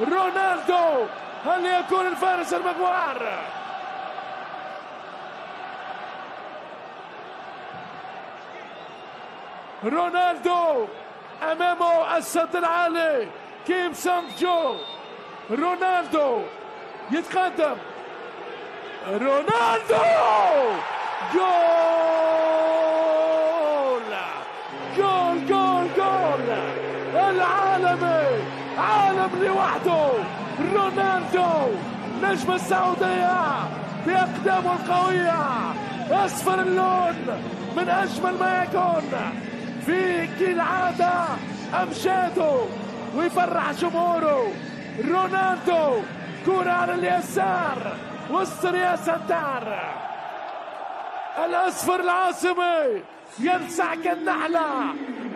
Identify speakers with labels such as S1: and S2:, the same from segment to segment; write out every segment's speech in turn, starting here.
S1: رونالدو هل يكون الفارس المغوار رونالدو أمامه السد العالي كيم سانج جو رونالدو يتقدم. رونالدو! جول! جول جول جول! العالمي! عالم لوحده. رونالدو نجم السعودية بأقدامه القوية. أصفر اللون من أجمل ما يكون. في كالعادة أمشاده ويفرح جمهوره. رونالدو كرة على اليسار وسط يا سنتار الأصفر العاصمي يلسع كالنحلة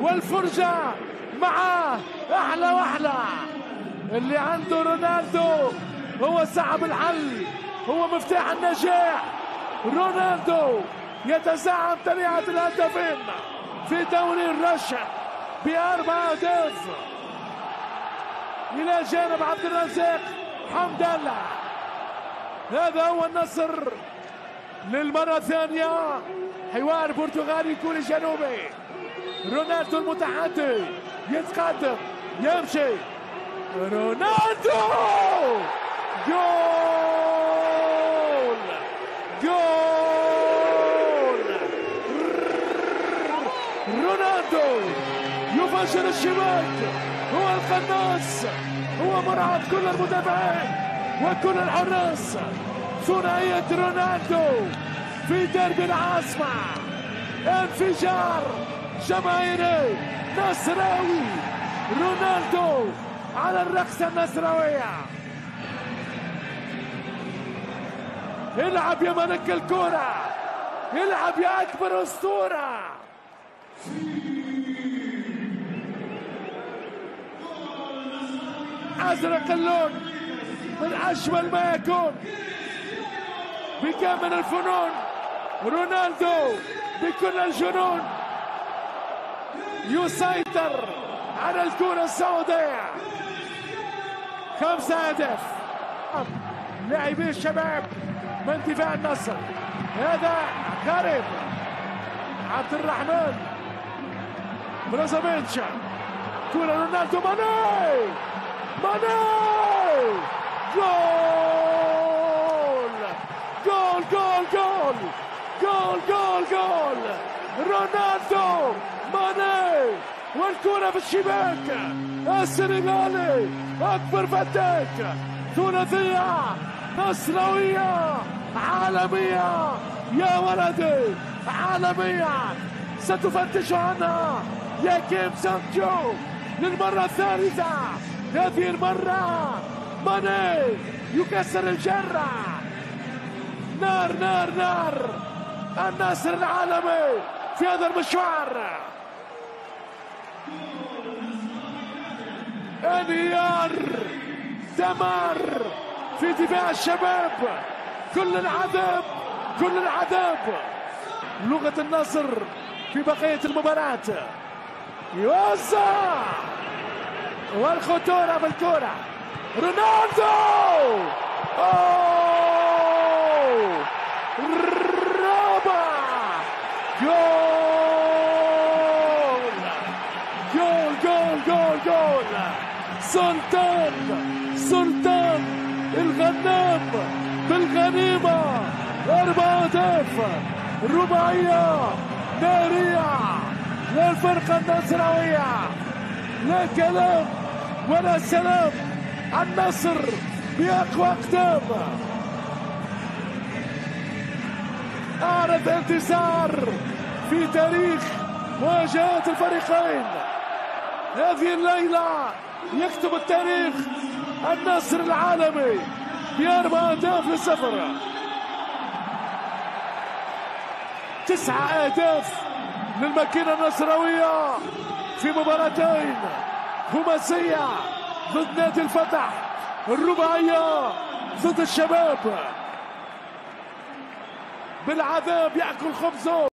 S1: والفرجة معاه. أحلى وأحلى. اللي عنده رونالدو هو صعب الحل. هو مفتاح النجاح. رونالدو يتزعم تبعة الهدفين في دوري الرشا بأربع أهداف. إلى جانب عبد الرزاق. حمد الله. هذا هو النصر للمرة الثانية. حوار برتغالي كوري جنوبي. رونالدو المتحدي يتقدم يمشي. رونالدو! جول! جول! رونالدو! يفجر الشباك هو القناص. هو مرعب كل المدافعين وكل الحراس. ثنائية رونالدو في درب العاصمة. انفجار جماهيري. نصراوي رونالدو على الرقصة النصراوية. العب يا ملك الكرة. العب يا أكبر أسطورة. أزرق اللون من أجمل ما يكون. بكامل الفنون. رونالدو بكل الجنون. يسيطر على الكرة السعودية خمسة أهداف. لاعبي الشباب من دفاع النصر. هذا غريب. عبد الرحمن بروزوفيتش كرة رونالدو ماني ماني جول! جول جول جول! جول جول جول! رونالدو! ماني والكرة في الشباك السنغالي أكبر فتاك. ثلاثية نصراوية عالمية. يا ولدي عالمية. ستفتش عنها يا كيم سانجو للمرة الثالثة. هذه المرة ماني يكسر الجرة. نار نار نار. النصر العالمي في هذا المشوار. انهيار دمار في دفاع الشباب. كل العذاب كل العذاب. لغة النصر في بقية المباراة. يوزع والخطورة بالكرة. رونالدو! أوه رابع جول جول جول جول جول سلطان سلطان الغنام بالغنيمة أربع أهداف رباعية نارية للفرقة النصراوية لا كلام ولا سلام النصر بأقوى أقدام. أعرف انتصار في تاريخ مواجهات الفريقين. هذه الليلة يكتب التاريخ النصر العالمي بأربع أهداف للصفر تسعة أهداف للماكينة النصراوية في مباراتين. خماسية ضد نادي الفتح الرباعية ضد الشباب. بالعذاب يأكل خبزه.